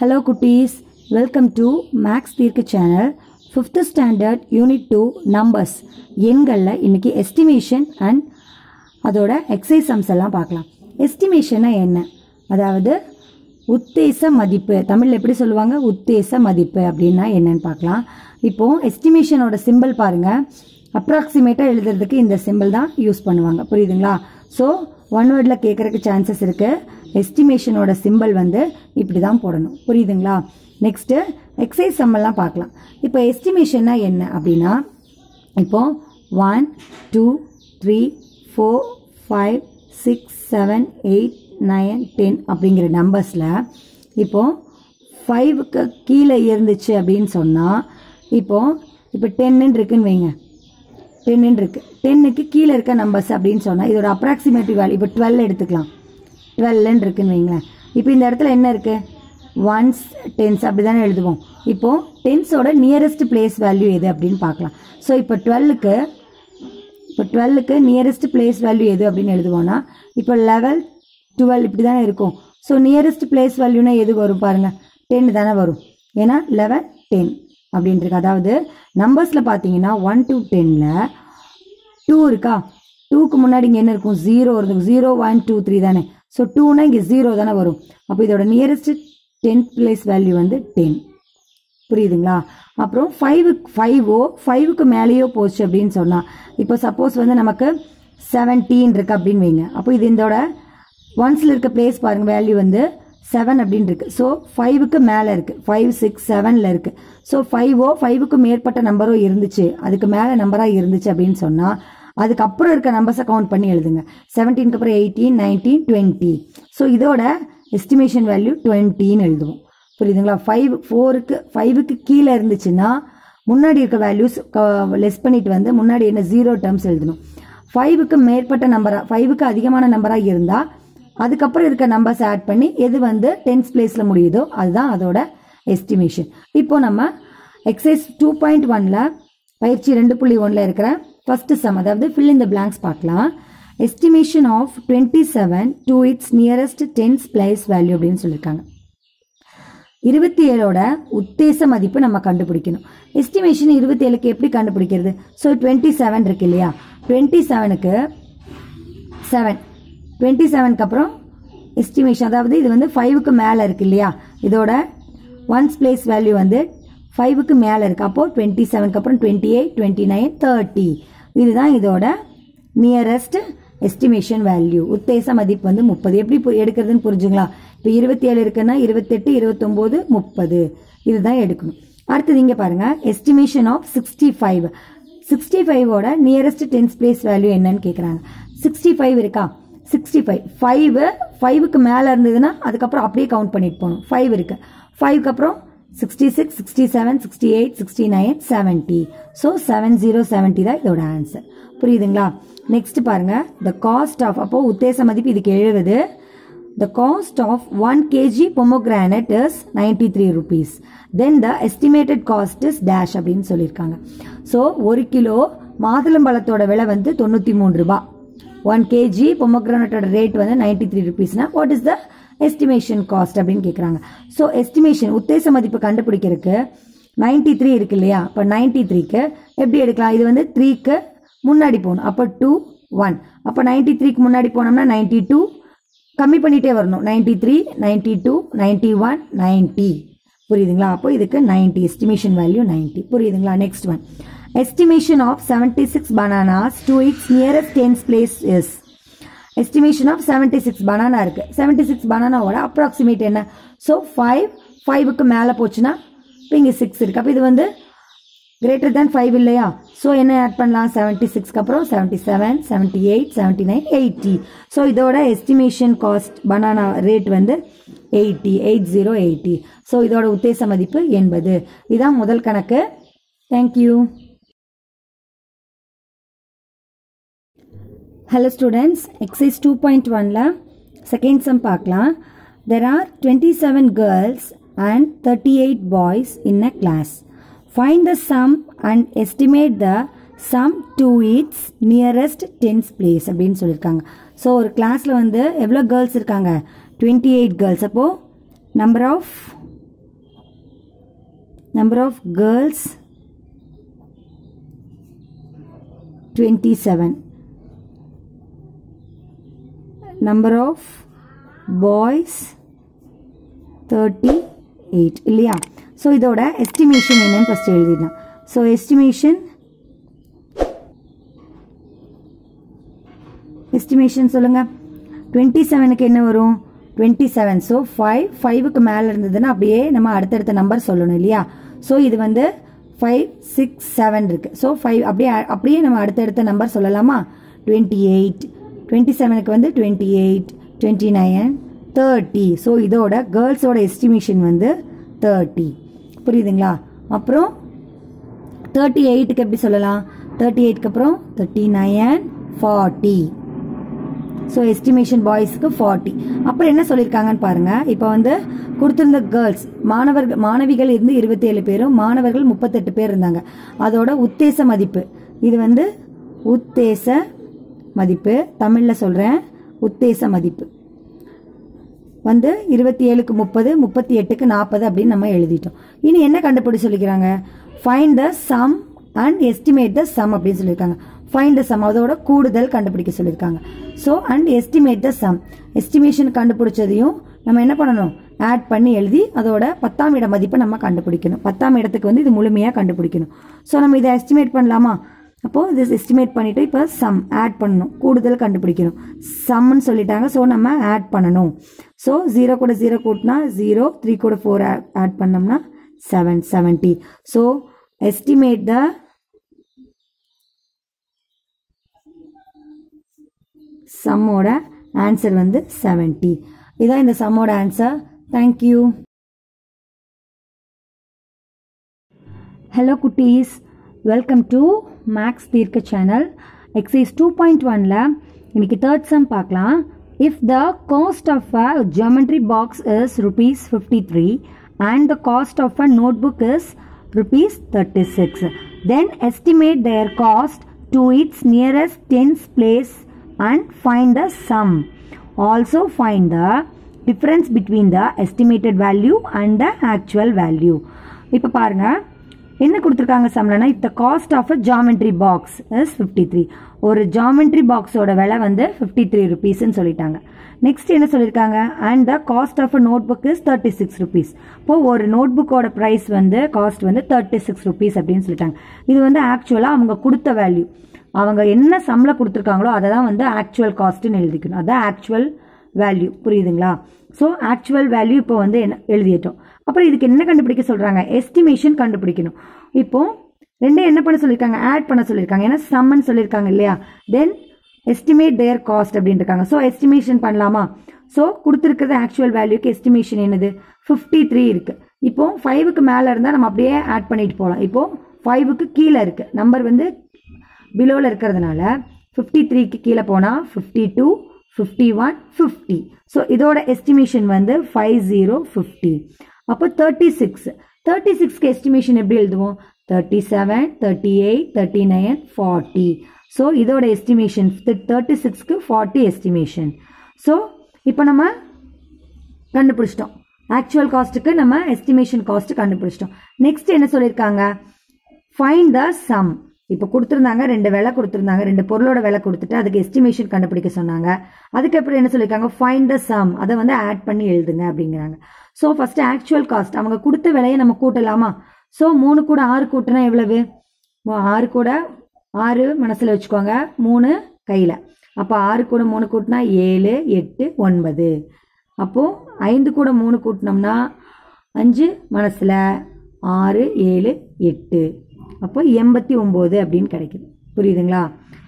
Hello குட்டீஸ். Welcome to maths தீர்க்கு channel fifth standard unit two numbers எண்களில் இன்றைக்கி estimation and அதோட எக்ஸைஸ் சம்ஸ் எல்லாம் பார்க்கலாம். எஸ்டிமேஷனா என்ன? அதாவது உத்தேச மதிப்பு. தமிழில் எப்படி சொல்லுவாங்க? உத்தேச மதிப்பு அப்படின்னா என்னன்னு பார்க்கலாம். இப்போ எஸ்டிமேஷனோட சிம்பிள் பாருங்கள் அப்ராக்சிமேட்டாக எழுதுறதுக்கு இந்த சிம்பிள் தான் யூஸ் பண்ணுவாங்க. புரியுதுங்களா? ஸோ ஒன் வேர்டில் கேட்குறக்கு சான்சஸ் இருக்குது எஸ்டிமேஷனோட சிம்பிள் வந்து இப்படி தான் போடணும். புரியுதுங்களா? நெக்ஸ்ட்டு எக்ஸைஸ் சம்மெல்லாம் பார்க்கலாம். இப்போ எஸ்டிமேஷன்னா என்ன அப்படின்னா இப்போ one two three four five six seven eight nine ten அப்படிங்கிற நம்பர்ஸில் இப்போ ஃபைவுக்கு கீழே இருந்துச்சு அப்படின்னு சொன்னால் இப்போ இப்போ டென்னு இருக்குன்னு வைங்க. டென்னு இருக்கு டென்னுக்கு கீழே இருக்க நம்பர்ஸ் அப்படின்னு சொன்னால் இதோட அப்ராக்சிமேட்டிவ் வேல்யூ இப்போ டுவெல் எடுத்துக்கலாம். டுவெல்லுன்னு இருக்குன்னு வைங்களேன். இப்போ இந்த இடத்துல என்ன இருக்கு? ஒன்ஸ் டென்ஸ் அப்படி தானே எழுதுவோம். இப்போ டென்ஸோட நியரஸ்ட் பிளேஸ் வேல்யூ எது அப்படின்னு பார்க்கலாம். ஸோ இப்போ டுவெல்லுக்கு இப்போ டுவெல்லுக்கு நியரஸ்ட் பிளேஸ் வேல்யூ எது அப்படின்னு எழுதுவோம்னா இப்போ லெவல் டுவெல் இப்படி தானே இருக்கும் ஸோ நியரஸ்ட் பிளேஸ் வேல்யூனா எது வரும் பாருங்க. டென் தானே வரும். ஏன்னா லெவல் டென் அப்படின்ட்டு அதாவது நம்பர்ஸில் பார்த்தீங்கன்னா ஒன் டு டென்னில் டூ இருக்கா? டூக்கு முன்னாடி இங்கே என்ன இருக்கும்? ஜீரோ இருக்கும் ஜீரோ ஒன் டூ த்ரீ தானே. ஸோ டூனா இங்கே ஜீரோ தானே வரும். அப்போ இதோட நியரஸ்ட் டென்த் பிளேஸ் வேல்யூ வந்து டென் புரியுதுங்களா? அப்புறம் ஃபைவுக்கு ஃபைவோ ஃபைவுக்கு மேலேயோ போச்சு அப்படின்னு சொன்னால் இப்போ சப்போஸ் வந்து நமக்கு செவன்டீன் இருக்கு அப்படின்னு வைங்க. அப்போ இது இதோட ஒன்ஸில் இருக்க பிளேஸ் பாருங்கள் வேல்யூ வந்து செவன் அப்படின்னு இருக்கு. ஸோ ஃபைவுக்கு மேலே இருக்குது ஃபைவ் சிக்ஸ் செவனில் இருக்குது ஸோ ஃபைவோ ஃபைவுக்கு மேற்பட்ட நம்பரோ இருந்துச்சு. அதுக்கு மேலே நம்பராக இருந்துச்சு அப்படின்னு சொன்னால் அதுக்கப்புறம் இருக்க நம்பர்ஸை கவுண்ட் பண்ணி எழுதுங்க. செவன்டீனுக்கு அப்புறம் எயிட்டீன் நைன்டீன் டுவெண்ட்டி ஸோ இதோட எஸ்டிமேஷன் வேல்யூ டுவெண்ட்டின்னு எழுதுவோம். புரியுதுங்களா? ஃபைவ் ஃபோருக்கு ஃபைவுக்கு கீழே இருந்துச்சுன்னா முன்னாடி இருக்க வேல்யூஸ் லெஸ் பண்ணிட்டு வந்து முன்னாடி என்ன ஜீரோ டேர்ம்ஸ் எழுதணும். ஃபைவுக்கு மேற்பட்ட நம்பராக ஃபைவுக்கு அதிகமான நம்பராக இருந்தால் அதுக்கப்புறம் இருக்க நம்பர்ஸ் ஆட் பண்ணி எது வந்து டென்ஸ் பிளேஸில் முடியுதோ அதுதான் அதோட எஸ்டிமேஷன் இப்போ நம்ம எக்ஸைஸ் டூ பாயிண்ட் ஒன்ல பயிற்சி ரெண்டு புள்ளி ஒன்ல இருக்கிற ஃபர்ஸ்ட் சம் அதாவது ஃபில் இந்த பிளாங்க்ஸ் பார்க்கலாம். Estimation of twenty seven to its nearest tens place value அப்படின்னு சொல்லியிருக்காங்க இருபத்தி ஏழோட உத்தேச மதிப்பு நம்ம கண்டுபிடிக்கணும். எஸ்டிமேஷன் இருபத்தி ஏழுக்கு எப்படி கண்டுபிடிக்கிறது? ஸோ டுவெண்ட்டி செவன் இருக்கு இல்லையா? டுவெண்ட்டி செவனுக்கு செவன் டுவெண்ட்டி செவனுக்கு அப்புறம் எஸ்டிமேஷன் அதாவது இது வந்து ஃபைவுக்கு மேலே இருக்கு இல்லையா? இதோட ஒன்ஸ் பிளேஸ் வேல்யூ வந்து ஃபைவுக்கு மேலே இருக்கு. அப்போது டுவெண்ட்டி செவனுக்கு அப்புறம் twenty eight twenty nine thirty இதுதான் இதோட நியரஸ்ட் எஸ்டிமேஷன் வேல்யூ உத்தேச மதிப்பு வந்து முப்பது. எப்படி பு- எடுக்கிறதுன்னு புரிஞ்சுங்களா? இப்போ இருபத்தி ஏழு இருக்குன்னா இருபத்தெட்டு இருபத்தொம்போது முப்பது. இதுதான் எடுக்கணும். அடுத்தது இங்கே பாருங்க. Estimation of sixty five sixty ஃபைவோட nearest tens place value என்னன்னு கேட்குறாங்க சிக்ஸ்டி ஃபைவ் இருக்கா? சிக்ஸ்டி ஃபைவ் ஃபைவ் ஃபைவுக்கு மேலே இருந்ததுன்னா அதுக்கப்புறம் அப்படியே கவுண்ட் பண்ணிட்டு போகணும். ஃபைவ் இருக்கு. ஃபைவ்க்கு அப்புறம் sixty six sixty seven sixty eight sixty nine seventy so seven zero seventy தான் இதோட ஆன்சர் புரியுதுங்களா? நெக்ஸ்ட் பாருங்க. த காஸ்ட் ஆஃப் அப்போ உத்தேச மதிப்பு இதுக்கு எழுபது the cost of one KG pomegranate is ninety three rupees then the estimated cost is dash அப்படின்னு சொல்லியிருக்காங்க. ஸோ ஒரு கிலோ மாதுளம்பழத்தோட விலை வந்து தொண்ணூற்றி மூணு ரூபாய் ஒன் கேஜி பொமக்ரானட்டோட ரேட் வந்து ninety three ருபீஸ்னா what is the estimation cost அப்படின்னு கேட்குறாங்க ஸோ எஸ்டிமேஷன் உத்தேச மதிப்பு கண்டுபிடிக்கிறதுக்கு நைன்டி த்ரீ இருக்கு இல்லையா? இப்போ நைன்டி த்ரீக்கு எப்படி எடுக்கலாம்? இது வந்து த்ரீக்கு முன்னாடி போகணும். அப்போ டூ ஒன் அப்போ நைன்டி த்ரீக்கு முன்னாடி போனோம்னா நைன்டி டூ கம்மி பண்ணிகிட்டே வரணும். Ninety three ninety two ninety one ninety புரியுதுங்களா? அப்போ இதுக்கு நைன்டி எஸ்டிமேஷன் வேல்யூ நைன்டி புரியுதுங்களா? Next one estimation of seventy six bananas to its nearest tens place is estimation of seventy six banana இருக்கு. Seventy six பனானாவோட approximate என்ன so five ஃபைவுக்கு மேலே போச்சுன்னா இப்போ இங்கே சிக்ஸ் இருக்குது அப்போ இது வந்து கிரேட்டர் தேன் ஃபைவ் இல்லையா? ஸோ என்ன ஆட் பண்ணலாம்? செவன்ட்டி சிக்ஸ்க்கு அப்புறம் seventy seven seventy eight seventy nine eighty so இதோட எஸ்டிமேஷன் காஸ்ட் பனானா ரேட் வந்து eighty eight zero eighty so இதோட உத்தேச மதிப்பு எண்பது. இதான் முதல் கணக்கு. Thank you hello students exercise two point ஒனில் செகண்ட் சம் பார்க்கலாம். There are twenty seven girls and thirty eight boys in a class find the sum and estimate the sum to its nearest tens place அப்படின்னு சொல்லியிருக்காங்க so ஒரு கிளாஸில் வந்து எவ்வளோ girls இருக்காங்க? Twenty eight girls அப்போது number of number of girls twenty seven number of boys thirty eight இல்லையா? So இதோட எஸ்டிமேஷன் என்னன்னு ஃபஸ்ட் எழுதிடலாம். ஸோ எஸ்டிமேஷன் எஸ்டிமேஷன் சொல்லுங்கள் டுவெண்ட்டி செவனுக்கு என்ன வரும்? டுவெண்ட்டி செவன் ஸோ ஃபைவ் ஃபைவுக்கு மேலே இருந்ததுன்னா அப்படியே நம்ம அடுத்தடுத்த நம்பர் சொல்லணும் இல்லையா? ஸோ இது வந்து ஃபைவ் சிக்ஸ் செவன் இருக்குது ஸோ ஃபைவ் அப்படியே அப்படியே நம்ம அடுத்தடுத்த நம்பர் சொல்லலாமா? டுவெண்ட்டி எயிட் டுவெண்ட்டி செவனுக்கு வந்து twenty eight twenty nine thirty so இதோட கேர்ள்ஸோட எஸ்டிமேஷன் வந்து தேர்ட்டி புரியுதுங்களா? அப்புறம் தேர்ட்டி எயிட்டுக்கு எப்படி சொல்லலாம்? தேர்ட்டி எயிட்க்கு அப்புறம் thirty nine forty so estimation பாய்ஸ்க்கு forty அப்புறம் என்ன சொல்லியிருக்காங்கன்னு பாருங்க. இப்போ வந்து கொடுத்துருந்த கேர்ள்ஸ் மாணவர்கள் மாணவிகள் இருந்து இருபத்தி ஏழு பேரும் மாணவர்கள் முப்பத்தெட்டு பேர் இருந்தாங்க. அதோட உத்தேச மதிப்பு. இது வந்து உத்தேச மதிப்பு தமிழில் சொல்கிறேன் உத்தேச மதிப்பு. வந்து இருபத்தி ஏழுக்கு முப்பது முப்பத்தி எட்டுக்கு நாற்பது அப்படின்னு நம்ம எழுதிட்டோம். இனி என்ன கண்டுபிடி சொல்லிக்கிறாங்க? Find the sum and estimate the sum அப்படின்னு சொல்லியிருக்காங்க. ஃபைன் த சம் அதோட கூடுதல் கண்டுபிடிக்க சொல்லியிருக்காங்க. So and estimate the sum estimation கண்டுபிடிச்சதையும் நம்ம என்ன பண்ணணும்? ஆட் பண்ணி எழுதி அதோட பத்தாம் இட மதிப்பை நம்ம கண்டுபிடிக்கணும். பத்தாம் இடத்துக்கு வந்து இது முழுமையாக கண்டுபிடிக்கணும். ஸோ நம்ம இதை எஸ்டிமேட் பண்ணலாமா? அப்போது இது எஸ்டிமேட் பண்ணிவிட்டு இப்போ சம் ஆட் பண்ணணும். கூடுதல் கண்டுபிடிக்கணும். சம்னு சொல்லிட்டாங்க ஸோ நம்ம ஆட் பண்ணணும். ஸோ ஜீரோ கூட ஜீரோ கூட்டினா ஜீரோ த்ரீ கூட ஃபோர் ஆட் பண்ணோம்னா seven seventy so estimate the சம்மோட answer வந்து செவன்ட்டி இதான் இந்த சம்மோட ஆன்சர் தேங்க்யூ ஹலோ குட்டீஸ். வெல்கம் டு மேக்ஸ் தீர்க்க சேனல் எக்ஸைஸ் டூ பாயிண்ட் ஒனில் இன்னைக்கு தேர்ட் சம் பார்க்கலாம் if the cost of a geometry box is rupees fifty three and the cost of a notebook is rupees thirty six then estimate their cost to its nearest tens place and find the sum. Also find the difference between the estimated value and the actual value. இப்போ பாருங்க என்ன கொடுத்துருக்காங்க சம்பளம்னா it the cost of a geometry box is fifty three ஒரு geometry பாக்ஸோட விலை வந்து fifty three ருபீஸ்ன்னு சொல்லிட்டாங்க. Next என்ன சொல்லியிருக்காங்க? And the cost of a notebook is thirty six rupees இப்போ ஒரு நோட் புக்கோட ப்ரைஸ் வந்து காஸ்ட் வந்து தேர்ட்டி சிக்ஸ் ருபீஸ் அப்படின்னு சொல்லிட்டாங்க. இது வந்து ஆக்சுவலாக அவங்க கொடுத்த வேல்யூ அவங்க என்ன சம்பளம் கொடுத்துருக்காங்களோ அதை தான் வந்து ஆக்சுவல் காஸ்ட்னு எழுதிக்கணும். அதான் ஆக்சுவல் வேல்யூ புரியுதுங்களா? ஸோ ஆக்சுவல் வேல்யூ இப்போ வந்து என்ன எழுதிட்டோம். அப்புறம் இதுக்கு என்ன கண்டுபிடிக்க சொல்கிறாங்க எஸ்டிமேஷன் கண்டுபிடிக்கணும். இப்போது ரெண்டும் என்ன பண்ண சொல்லியிருக்காங்க ஆட் பண்ண சொல்லியிருக்காங்க ஏன்னா சம்மன் சொல்லியிருக்காங்க இல்லையா? தென் எஸ்டிமேட் தேர் காஸ்ட் அப்படின்னு இருக்காங்க ஸோ எஸ்டிமேஷன் பண்ணலாமா? ஸோ கொடுத்துருக்கிறது ஆக்சுவல் வேல்யூக்கு எஸ்டிமேஷன் என்னது? ஃபிஃப்டி த்ரீ இருக்குது இப்போ ஃபைவுக்கு மேலே இருந்தால் நம்ம அப்படியே ஆட் பண்ணிட்டு போகலாம் இப்போது ஃபைவுக்கு கீழே இருக்குது நம்பர் வந்து பிலோவில் இருக்கிறதுனால ஃபிஃப்டி த்ரீக்கு கீழே போனால் fifty two fifty one fifty so இதோட எஸ்டிமேஷன் வந்து ஃபைவ் ஜீரோ ஃபிஃப்டி அப்போ தேர்ட்டி சிக்ஸ் தேர்ட்டி சிக்ஸ்க்கு எஸ்டிமேஷன் எப்படி எழுதுவோம்? Thirty seven thirty eight thirty nine forty so இதோட எஸ்டிமேஷன் தேர்ட்டி சிக்ஸ்க்கு ஃபார்ட்டி எஸ்டிமேஷன் ஸோ இப்போ நம்ம கண்டுபிடிச்சிட்டோம். ஆக்சுவல் காஸ்ட்டுக்கு நம்ம எஸ்டிமேஷன் காஸ்ட்டு கண்டுபிடிச்சிட்டோம். நெக்ஸ்ட் என்ன சொல்லியிருக்காங்க? ஃபைண்ட் த சம் இப்போ கொடுத்துருந்தாங்க ரெண்டு விலை கொடுத்துருந்தாங்க ரெண்டு பொருளோட விலை கொடுத்துட்டு அதுக்கு எஸ்டிமேஷன் கண்டுபிடிக்க சொன்னாங்க. அதுக்கப்புறம் என்ன சொல்லியிருக்காங்க? ஃபைண்ட் த சம் அதை வந்து ஆட் பண்ணி எழுதுங்க அப்படிங்கிறாங்க. ஸோ ஃபர்ஸ்ட் ஆக்சுவல் காஸ்ட் அவங்க கொடுத்த விலையை நம்ம கூட்டலாமா? ஸோ மூணு கூட ஆறு கூட்டினா எவ்வளவு? ஆறு கூட ஆறு மனசில் வச்சுக்கோங்க. மூணு கையில். அப்போ ஆறு கூட மூணு கூட்டினா ஏழு எட்டு ஒன்பது. அப்போது ஐந்து கூட மூணு கூட்டினோம்னா அஞ்சு மனசில் ஆறு ஏழு எட்டு. அப்போ எண்பத்தி ஒம்பது அப்படின்னு கிடைக்குது. புரியுதுங்களா?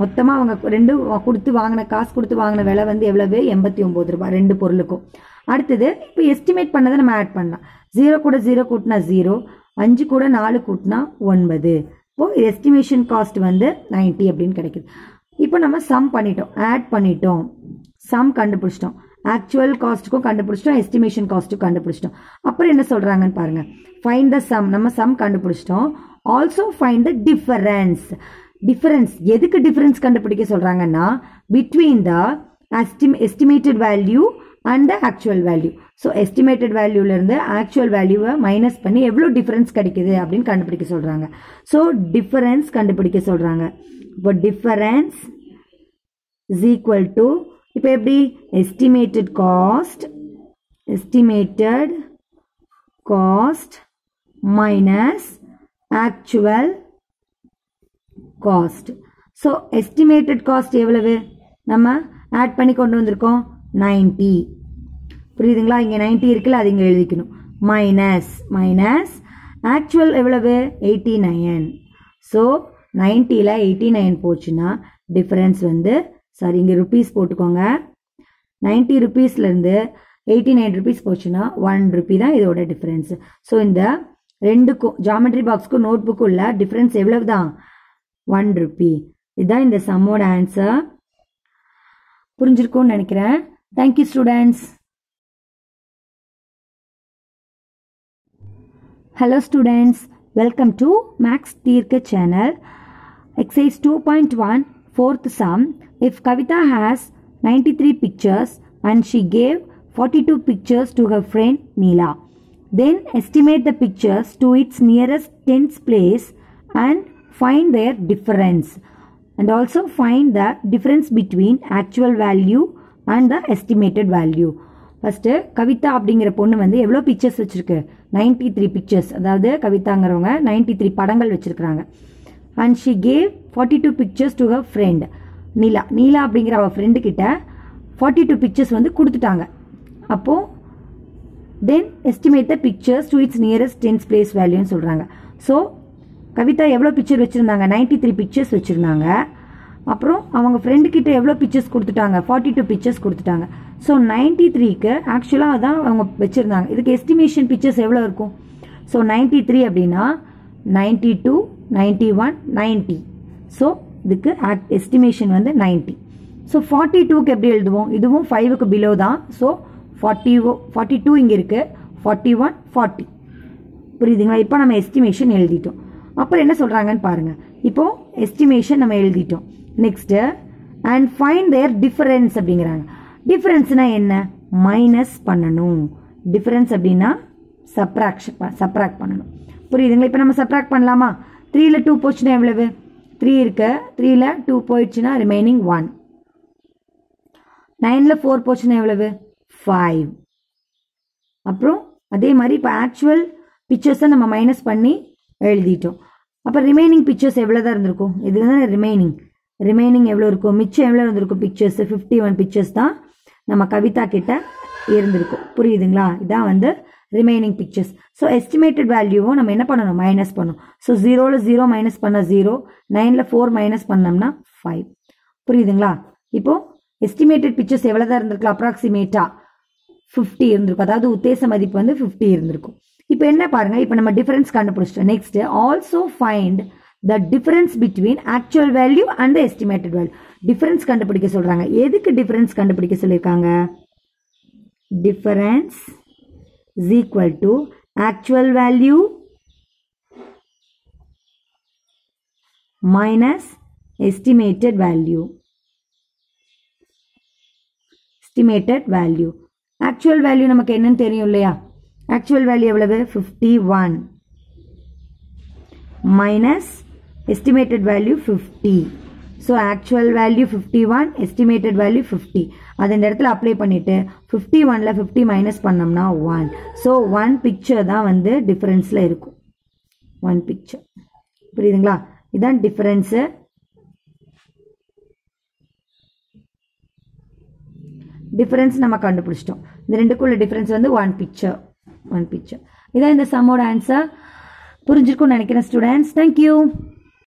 மொத்தமாக அவங்க ரெண்டு கொடுத்து வாங்கின காசு கொடுத்து வாங்கின விலை வந்து எவ்வளவு? எண்பத்தி ஒம்பது ரூபாய் ரெண்டு பொருளுக்கும். அடுத்தது இப்போ எஸ்டிமேட் பண்ணதை நம்ம ஆட் பண்ணலாம். ஜீரோ கூட ஜீரோ கூட்டினா ஜீரோ அஞ்சு கூட நாலு கூட்டினா ஒன்பது. இப்போ எஸ்டிமேஷன் காஸ்ட் வந்து நைன்ட்டி அப்படின்னு கிடைக்குது. இப்போ நம்ம சம் பண்ணிட்டோம் ஆட் பண்ணிட்டோம். சம் கண்டுபிடிச்சிட்டோம். ஆக்சுவல் காஸ்ட்டுக்கும் கண்டுபிடிச்சிட்டோம் எஸ்டிமேஷன் காஸ்ட்டுக்கும் கண்டுபிடிச்சிட்டோம். அப்புறம் என்ன சொல்கிறாங்கன்னு பாருங்கள் ஃபைண்ட் த சம் நம்ம சம் கண்டுபிடிச்சிட்டோம். Also find the difference difference எதுக்கு டிஃபரன்ஸ் கண்டுபிடிக்க சொல்கிறாங்கன்னா between the estimated value and the actual value so estimated வேல்யூலேருந்து actual வேல்யூவை மைனஸ் பண்ணி எவ்வளோ டிஃபரன்ஸ் கிடைக்குது அப்படின்னு கண்டுபிடிக்க சொல்கிறாங்க ஸோ டிஃபரன்ஸ் கண்டுபிடிக்க சொல்கிறாங்க இப்போ டிஃபரன்ஸ் இஸ் ஈக்குவல் டு இப்போ எப்படி? Estimated cost estimated cost minus actual cost so estimated cost எவ்வளவு? நம்ம ஆட் பண்ணி கொண்டு வந்திருக்கோம் நைன்ட்டி புரியுதுங்களா? இங்கே நைன்ட்டி இருக்குல்ல அது இங்கே எழுதிக்கணும். மைனஸ் மைனஸ் ஆக்சுவல் எவ்வளவு? எயிட்டி நைன் ஸோ நைன்ட்டியில் எயிட்டி நைன் போச்சுன்னா டிஃப்ரென்ஸ் வந்து சாரி இங்கே ருபீஸ் போட்டுக்கோங்க. நைன்ட்டி ருபீஸ்லேருந்து எயிட்டி நைன் ருபீஸ் போச்சுன்னா ஒன் ருபி தான் இதோட டிஃப்ரென்ஸ் ஸோ இந்த ரெண்டுக்கும் ஜாமெட்ரி பாக்ஸ்க்கும் நோட் புக்கும் உள்ள டிஃப்ரென்ஸ் எவ்வளவு தான் ஒன் ருபி இதுதான் இந்த சம்மோட ஆன்சர் புரிஞ்சிருக்கும்னு நினைக்கிறேன். Thank you students hello students welcome to maths தீர்க்க channel exercise two point one fourth sum if Kavitha has ninety three pictures and she gave forty two pictures to her friend Neela then estimate the pictures to its nearest tens place and find their difference and also find the difference between actual value and the estimated value. First Kavitha அப்படிங்கிற பொண்ணு வந்து எவ்வளோ pictures வச்சுருக்கு? Ninety three pictures அதாவது கவிதாங்கிறவங்க ninety three படங்கள் வச்சுருக்குறாங்க. And she gave forty two pictures to her friend Neela. Neela அப்படிங்கிற அவள் ஃப்ரெண்டு கிட்ட ஃபார்ட்டி டூ பிக்சர்ஸ் வந்து கொடுத்துட்டாங்க. அப்போது then estimate the pictures to its nearest tens place வேல்யூன்னு சொல்கிறாங்க ஸோ கவிதா எவ்வளோ பிக்சர் வச்சுருந்தாங்க? நைன்டி த்ரீ பிக்சர்ஸ் வச்சுருந்தாங்க. அப்புறம் அவங்க ஃப்ரெண்டுக்கிட்ட எவ்வளோ பிக்சர்ஸ் கொடுத்துட்டாங்க? ஃபார்ட்டி டூ பிக்சர்ஸ் கொடுத்துட்டாங்க ஸோ நைன்டி த்ரீக்கு ஆக்சுவலாக அதான் அவங்க வச்சுருந்தாங்க. இதுக்கு எஸ்டிமேஷன் பிக்சர்ஸ் எவ்வளோ இருக்கும்? ஸோ நைன்டி த்ரீ அப்படின்னா ninety two ninety one ninety so இதுக்கு எஸ்டிமேஷன் வந்து நைன்ட்டி ஸோ ஃபார்ட்டி டூக்கு எப்படி எழுதுவோம்? இதுவும் ஃபைவுக்கு பிலோ தான். ஸோ ஃபார்ட்டி ஃபார்ட்டி டூ இங்கே இருக்குது ஃபார்ட்டி ஒன் ஃபார்ட்டி புரியுதுங்களா? இப்போ நம்ம எஸ்டிமேஷன் எழுதிட்டோம். அப்புறம் என்ன சொல்கிறாங்கன்னு பாருங்கள் இப்போ எஸ்டிமேஷன் நம்ம எழுதிட்டோம். Next and find their difference அப்படிங்கிறாங்க. டிஃபரன்ஸ்னால் என்ன? மைனஸ் பண்ணணும். டிஃபரன்ஸ் அப்படின்னா சப்ராக்ஷன் சப்ராக்ட் பண்ணணும். புரியுதுங்களா? இப்போ நம்ம சப்ராக்ட் பண்ணலாமா? த்ரீயில் டூ போச்சுன்னா எவ்வளவு? த்ரீ இருக்க த்ரீயில் டூ போயிடுச்சுன்னா ரிமைனிங் ஒன் நைனில் ஃபோர் போச்சுன்னா எவ்வளவு? ஃபைவ் அப்புறம் அதே மாதிரி இப்போ ஆக்சுவல் பிக்சர்ஸை நம்ம மைனஸ் பண்ணி எழுதிட்டோம். அப்போ ரிமைனிங் பிக்சர்ஸ் எவ்வளோ தான் இருந்திருக்கும்? இது தான் ரிமைனிங் ரிமைனிங் எவ்வளோ இருக்கும்? மிச்சம் எவ்வளோ இருந்திருக்கும் பிக்சர்ஸ் ஃபிஃப்டி ஒன் பிக்சர்ஸ் தான் நம்ம கவிதா கிட்ட இருந்திருக்கும். புரியுதுங்களா? இதான் வந்து ரிமைனிங் பிக்சர்ஸ் ஸோ எஸ்டிமேட்டட் வேல்யூவும் நம்ம என்ன பண்ணணும்? மைனஸ் பண்ணணும். ஸோ ஜீரோவில் ஜீரோ மைனஸ் பண்ண ஜீரோ நைனில் ஃபோர் மைனஸ் பண்ணோம்னா ஃபைவ் புரியுதுங்களா? இப்போ எஸ்டிமேட்டட் பிக்சர்ஸ் எவ்வளோ தான் இருந்திருக்கலாம்? அப்ராக்சிமேட்டாக ஃபிஃப்டி இருந்திருக்கும். அதாவது உத்தேச மதிப்பு வந்து ஃபிஃப்டி இருந்திருக்கும். இப்போ என்ன பாருங்க இப்போ நம்ம டிஃபரன்ஸ் கண்டுபிடிச்சிட்டோம். Next also find the difference between actual value and estimated value difference கண்டுபிடிக்க சொல்றாங்க. எதுக்கு டிஃபரன்ஸ் கண்டுபிடிக்க சொல்லியிருக்காங்க? Difference is equal to actual value minus estimated value estimated value actual value நமக்கு என்னன்னு தெரியும் இல்லையா? ஆக்சுவல் வேல்யூ எவ்வளவு? Fifty one minus estimated value fifty so actual value fifty one estimated value fifty அது இந்த இடத்துல அப்ளை பண்ணிவிட்டு ஃபிஃப்டி ஒனில் ஃபிஃப்டி மைனஸ் பண்ணோம்னா ஒன் ஸோ ஒன் பிக்சர் தான் வந்து டிஃப்ரென்ஸில் இருக்கும். ஒன் பிக்சர் புரியுதுங்களா? இதுதான் டிஃப்ரென்ஸு டிஃப்ரென்ஸ் நம்ம கண்டுபிடிச்சிட்டோம். இந்த ரெண்டுக்குள்ள டிஃப்ரென்ஸ் வந்து ஒன் பிக்சர் ஒன் பிக்சர் இதான் இந்த சம்மோட ஆன்சர் புரிஞ்சிருக்கும்னு நினைக்கிறேன் ஸ்டூடெண்ட்ஸ் தேங்க்யூ